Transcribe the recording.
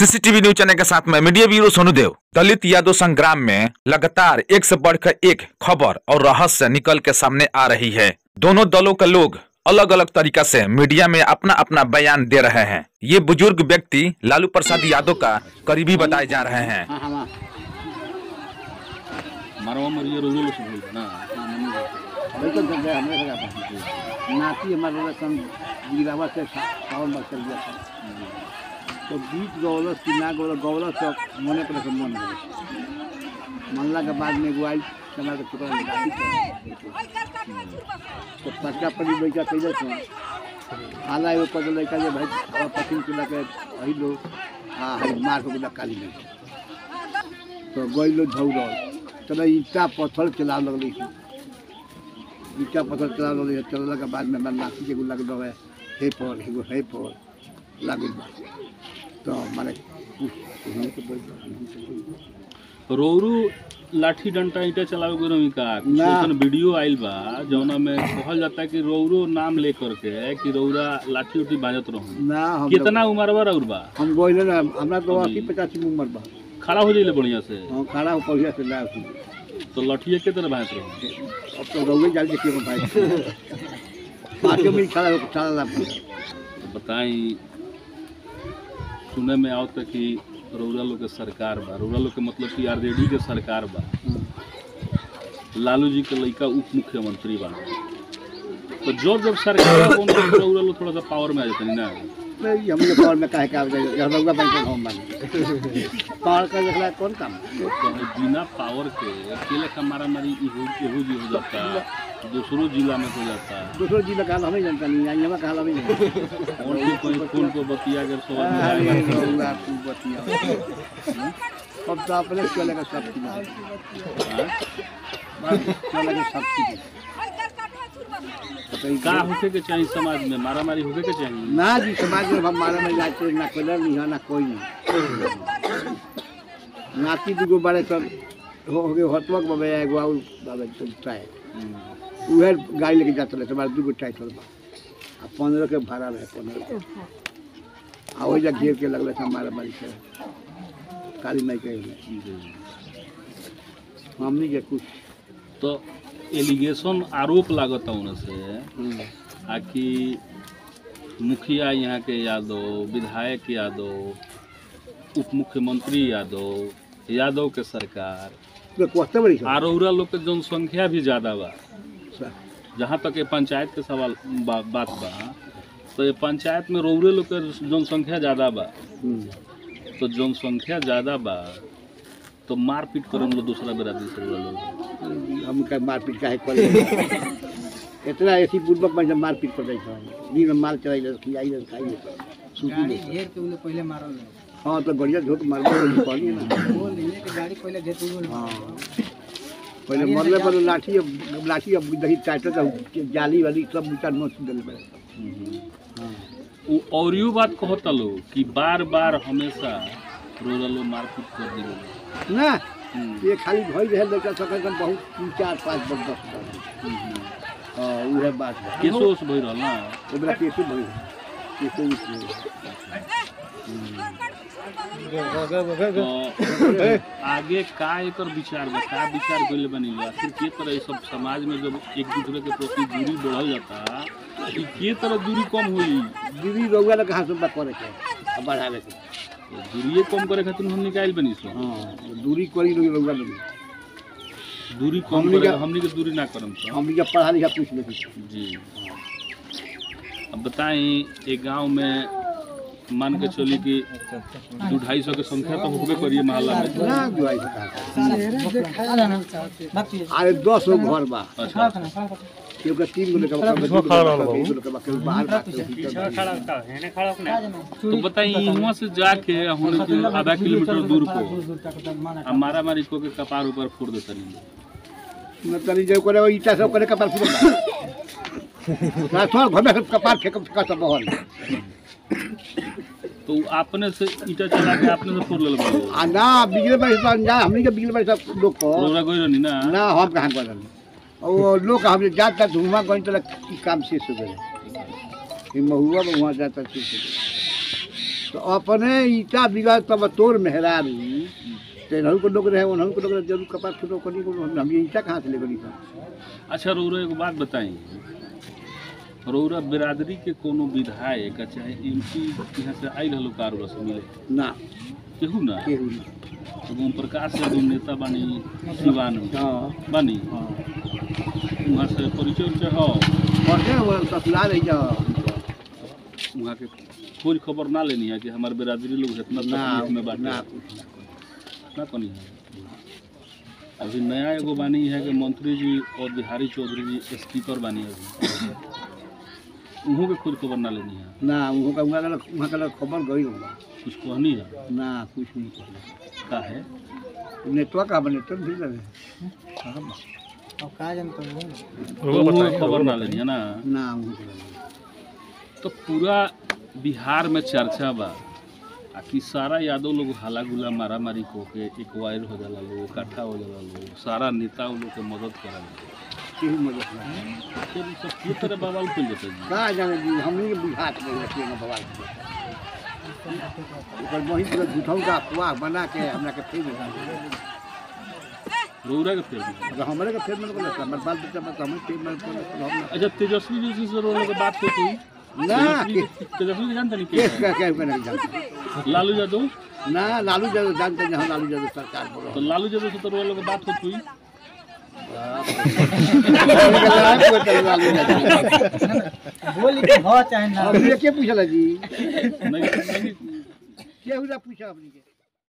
CCTV news channel के साथ में मीडिया ब्यूरो सोनू देव दलित यादव संग्राम में लगातार एक से बढ़कर एक खबर और रहस्य निकल के सामने आ रही है। दोनों दलों के लोग अलग अलग तरीका से मीडिया में अपना अपना बयान दे रहे हैं। ये बुज़ुर्ग व्यक्ति लालू प्रसाद यादव का करीबी बताए जा रहे हैं। हाँ हाँ है। नाती हमारे लोग तो बीच गौलस की ना गौलस गौलस तो मने पर मन गए मनला के बाद में गुआई समय के टुकड़ा लगा तो पटका पड़ी कैसे थे हाला एगो पद लड़का जे भाई और पतिन के लगे लोग हाँ हई मार को लगा काली में तो गई लोग झौड़ चलो ईटा पत्थर चला लगली ईटा पत्थर चला लगली चलला के बाद में हमारे नाती के लग रहे हे पर हे पर लागल तो रोरू लाठी डंडा ईटा चलावे गो रमी का? ना। वीडियो आइल बा जौना में कहल जाता है कि रौरो नाम लेकर के कि रौरा लाठी उठी बाजत रहूँ। ना कितना उम्र बा रौर बा? हम गोइले ना हमरा तो अस्सी पचासी उम्र बा। खड़ा हो जाइले बढ़िया से। हम खड़ा हो पहुँचा से ला तो लठिए के तरह बाजत रहूँ? अब तो रउए जाल के के भाई पार्टी में खड़ा हो खड़ा ला बताई सुने में आओ तो कि रौरा लोग के सरकार बा। रौरा लोग के मतलब कि आरजेडी के सरकार बा। लालू जी के लड़का उप मुख्यमंत्री बा। तो जो जब सरकार रौरा लोग थोड़ा सा पावर में आ जाते ना? नहीं हम लोग और में काहे का बैंक में हम माने पार देखला कौन काम? तो बिना पावर के अकेले का मारा मारी इहो इहो जी हो जाता। दूसरों जिला में हो जाता दूसरो जी में कहला हमें जानता नहीं यहाँ में कहला हमें नहीं और भी कोई फ़ोन को बतिया कर सवाल में अरे आएगा रउआ तू बतिया। अब तो अपने चलेगा सब चीज़ हाँ? चलेगा सब चीज़ का होके के चाहिए समाज में? मारा मारी होके के चाहिए ना जी समाज में हमारा में जाते ना कलर नहीं है ना कोई नहीं। नाती दूगो बड़े सब हो गए हतवक बबे एगो और बाबे चलता है उहे गाड़ी लेके जाते रहे हमारे दूगो टाइटल बा आ पंद्रह के भाड़ा रहे पंद्रह के। आ वही जा घेर के लगल था हमारा बाड़ी से काली माई के हमनी के कुछ। तो एलिगेशन आरोप लागता उनसे आकि मुखिया यहाँ के यादव विधायक यादव उप मुख्यमंत्री यादव यादव के सरकार आरौरा लोग के जनसंख्या भी ज़्यादा बा। जहाँ तक ये पंचायत के सवाल बा, बात बा तो ये पंचायत में रौरे लोग के जनसंख्या ज़्यादा बा। तो जनसंख्या ज़्यादा बा तो मारपीट लोग दूसरा बिरादरी से लोग हम का मारपीट काहे करे? इतना ऐसी पूर्वक में मारपीट कर रही था दिन में माल चलाई ले खिलाई ले खाई ले सूती ले। घेर के उन्हें पहले मारल हाँ तो बढ़िया झोंक मार दो कहलिए ना। बोल दिए कि गाड़ी पहले घेर के हाँ। पहले मरले पर लाठी अब लाठी अब दही टाइटर का जाली वाली सब बूटा नोच दिल हाँ और यू बात कहता लो कि बार बार हमेशा रोजा लोग मारपीट कर दिलो। ना? ये खाली भई रहे लड़का सब एकदम बहुत तीन चार पाँच दस दस का हाँ उहे बात है केसो ओस भई रहल ना? ओकरा कैसे भई तो आगे का एक विचार बा का विचार कइले बनी लो आखिर के तरह सब समाज में जब एक दूसरे के प्रति दूरी बढ़ल जाता कि के तरह दूरी कम हुई? दीदी रउआ लोग कहाँ सुनता करे के? बढ़ावे के। दूरिये कम करे खातिर हम निकाल बनी सो। हाँ दूरी करी रउआ लोग। दूरी कम हमनी के दूरी ना करम सो। हम पढ़ा लिखा पूछ लेते। जी। अब बताएँ एक गाँव में मान के चली कि दो ढाई सौ के संख्या तो होबे करिए मोहल्ला में। है अरे दस गो घर बा। अच्छा। केहू के तीन केहू के दू गो लेकर बा, केहू बाहर बा, केहू भीतर बा। तो बताइए वहाँ से जाके हम के आधा किलोमीटर दूर को आ मारा मारी को के कपार ऊपर फोड़ देता नहीं न तनी जो करे ईटा सब करे कपार में कपार फेंक का बहल तो उ अपने से ईटा चला के अपने से फोड़ आ ना सब अंजान हमनी के सब लोग को? रहनी ना। ना हम कहाँ कर वो लोग हम जाता धुआँ गई तो काम हो गए ये महुआ में वहाँ जाता तो अपने ईटा बिगा तब तोर मेहरारू। तेनहु को लोग रहे उनहु को लोग रहे ज़रूर कपास छोटो कनी को हम ये ईटा कहाँ से ले गनी था अच्छा रौरा एक बात बताई रौरा बिरादरी के कोनो विधायक चाहे एम पी यहाँ से आयल हलो कारोबार से मिले। ना। केहू ना? केहू नहीं ओम प्रकाश यादव नेता बानी सिवान में हाँ। बानी। हाँ। वहाँ से परिचय उरिचय हो। पढ़े वो ससुरा रही जा वहाँ के खोज खबर ना लेनी है कि हमारे बिरादरी लोग इतना ना में बाटे। ना कुछ ना ना कनी है। अभी नया एगो बानी है कि मंत्री जी और बिहारी चौधरी जी स्पीकर बानी अभी उहों के खोज खबर ना लेनी है। ना वहाँ का वहाँ का वहाँ का खबर गई होगा। कुछ कहनी है? ना कुछ नहीं कहना। का है? नेटवर्क का नेटवर्क भी लगे। अब का जानते हो तो खबर ना लेनी है ना। ना वहाँ तो पूरा बिहार में चर्चा बा। आ कि सारा यादव लोग हाला गुला मारा मारी को के एक वायर हो जाला लोग इकट्ठा हो जाला लोग सारा नेता उन लोग के मदद करा केहू मदद सब के तरह बवाल खुल जाते जी का जाने जी हमने के बुझात नहीं रखिए ना बवाल ऊपर वही पूरा झूठों का अफवाह बना के हमरा के रौरा फिर। हमारे का फेर मन को लगता हमारे बाल बच्चा बता हमें फेर मन को अच्छा तेजस्वी जी से के बात होती ना तेजस्वी जानते नहीं क्या क्या का नहीं जानते लालू यादव ना लालू यादव जानते हैं लालू यादव सरकार बोलो तो लालू यादव से तो रोल लोग के बात होती हुई। बोल के हो चाहे ना। पूछला जी? नहीं नहीं पूछा आपने के